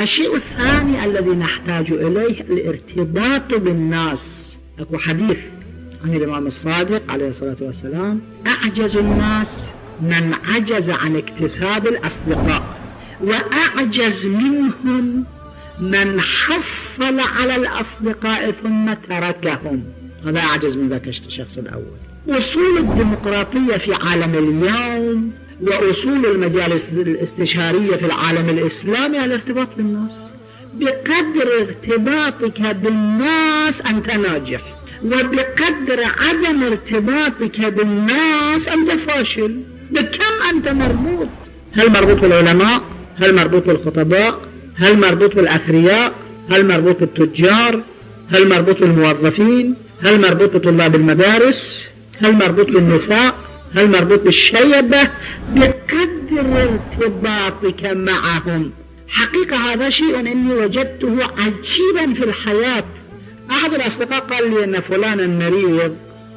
الشيء الثاني الذي نحتاج إليه الارتباط بالناس. أكو حديث عن الإمام الصادق عليه الصلاة والسلام أعجز الناس من عجز عن اكتساب الأصدقاء وأعجز منهم من حصل على الأصدقاء ثم تركهم. هذا أعجز من ذاك الشخص الأول. أصول الديمقراطية في عالم اليوم وأصول المجالس الاستشارية في العالم الإسلامي الارتباط بالناس. بقدر ارتباطك بالناس أنت ناجح وبقدر عدم ارتباطك بالناس أنت فاشل. بكم أنت مربوط؟ هل مربوط بالعلماء هل مربوط بالخطباء هل مربوط بالأثرياء هل مربوط بالتجار هل مربوط بالموظفين هل مربوط بطلاب المدارس؟ هل مربوط بالنساء هل مربوط بالشيبة؟ بقدر ارتباطك معهم. حقيقة هذا شيء إني وجدته عجيبا في الحياة. أحد الأصدقاء قال لي أن فلانا مريض.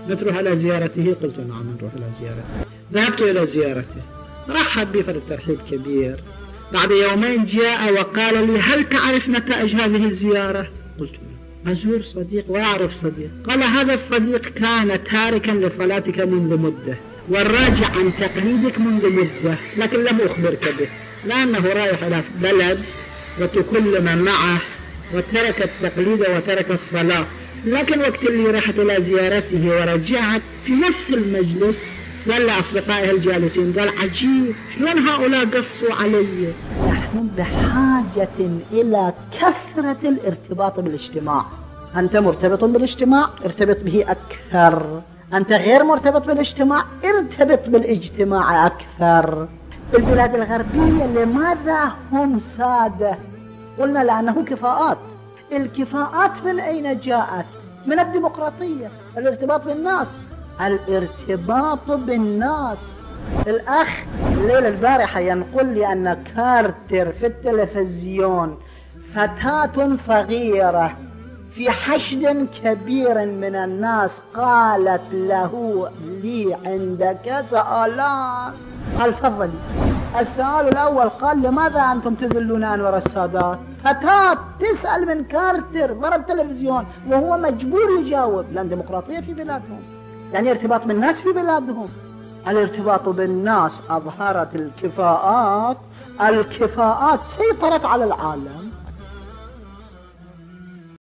نتروح إلى زيارته؟ قلت نعم نروح إلى زيارته. ذهبت إلى زيارته. رحب بي فرد ترحيب كبير. بعد يومين جاء وقال لي هل تعرف نتائج هذه الزيارة؟ قلت أزور صديق وأعرف صديق. قال هذا الصديق كان تاركا لصلاتك منذ مدة. والراجع عن تقليدك منذ مدة لكن لم أخبرك به. لأنه رايح إلى بلد وتكلم معه وترك التقليد وترك الصلاة. لكن وقت اللي رحت إلى زيارته ورجعت في نفس المجلس قال لأصدقائه الجالسين قال عجيب شلون هؤلاء قصوا علي. نحن بحاجة إلى كثرة الارتباط بالاجتماع. أنت مرتبط بالاجتماع؟ ارتبط به أكثر. أنت غير مرتبط بالاجتماع ارتبط بالاجتماع أكثر. البلاد الغربية لماذا هم سادة؟ قلنا لأنه كفاءات. الكفاءات من أين جاءت؟ من الديمقراطية الارتباط بالناس. الارتباط بالناس. الأخ الليلة البارحة ينقل لي أن كارتر في التلفزيون فتاة صغيرة في حشد كبير من الناس قالت له لي عندك سؤالان. قال تفضلي. السؤال الأول قال لماذا أنتم تذلون أنور السادات فتاة تسأل من كارتر برا التلفزيون وهو مجبور يجاوب. لأن ديمقراطية في بلادهم. يعني ارتباط بالناس في بلادهم. الارتباط بالناس أظهرت الكفاءات. الكفاءات سيطرت على العالم.